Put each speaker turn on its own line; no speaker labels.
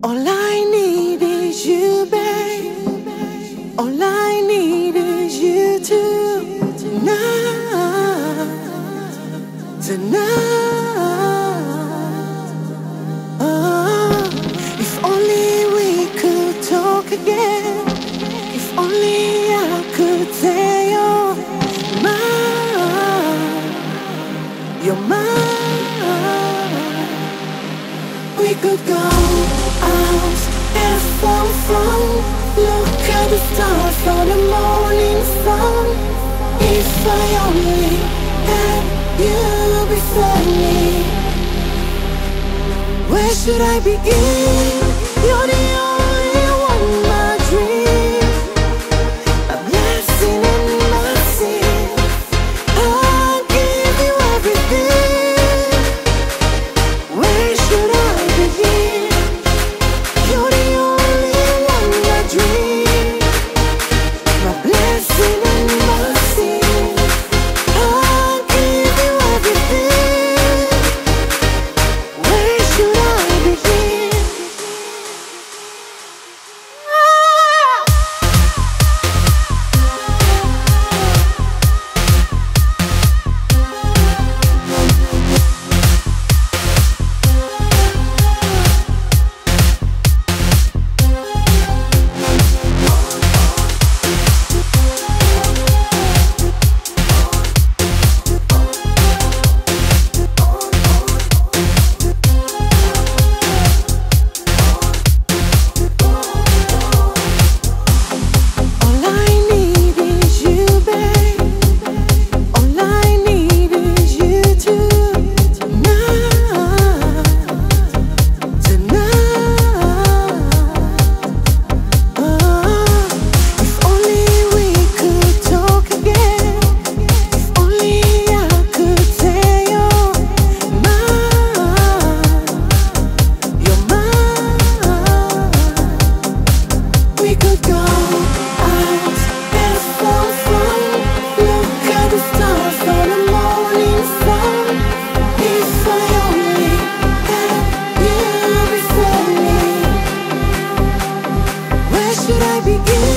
All I need is you, babe. All I need is you tonight. Tonight. Oh, if only we could talk again. If only I could say you're mine. You're. We could go the stars on the morning sun. If I only had you beside me, where should I begin? begin.